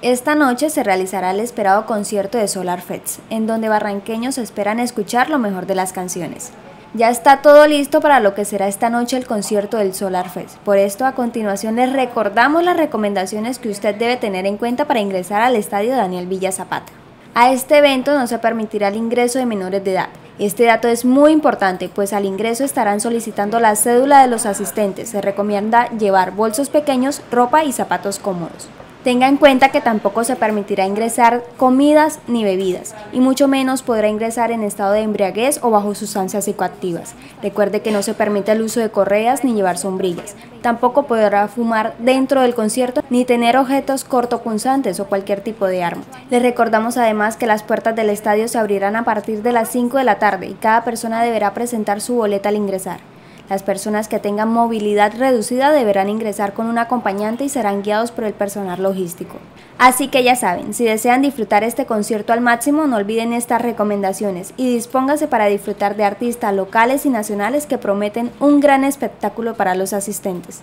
Esta noche se realizará el esperado concierto de Solar Fest, en donde barranqueños esperan escuchar lo mejor de las canciones. Ya está todo listo para lo que será esta noche el concierto del Solar Fest. Por esto, a continuación les recordamos las recomendaciones que usted debe tener en cuenta para ingresar al estadio Daniel Villa Zapata. A este evento no se permitirá el ingreso de menores de edad. Este dato es muy importante, pues al ingreso estarán solicitando la cédula de los asistentes. Se recomienda llevar bolsos pequeños, ropa y zapatos cómodos. Tenga en cuenta que tampoco se permitirá ingresar comidas ni bebidas, y mucho menos podrá ingresar en estado de embriaguez o bajo sustancias psicoactivas. Recuerde que no se permite el uso de correas ni llevar sombrillas. Tampoco podrá fumar dentro del concierto ni tener objetos cortopunzantes o cualquier tipo de arma. Les recordamos además que las puertas del estadio se abrirán a partir de las 5 de la tarde y cada persona deberá presentar su boleta al ingresar. Las personas que tengan movilidad reducida deberán ingresar con un acompañante y serán guiados por el personal logístico. Así que ya saben, si desean disfrutar este concierto al máximo, no olviden estas recomendaciones y dispóngase para disfrutar de artistas locales y nacionales que prometen un gran espectáculo para los asistentes.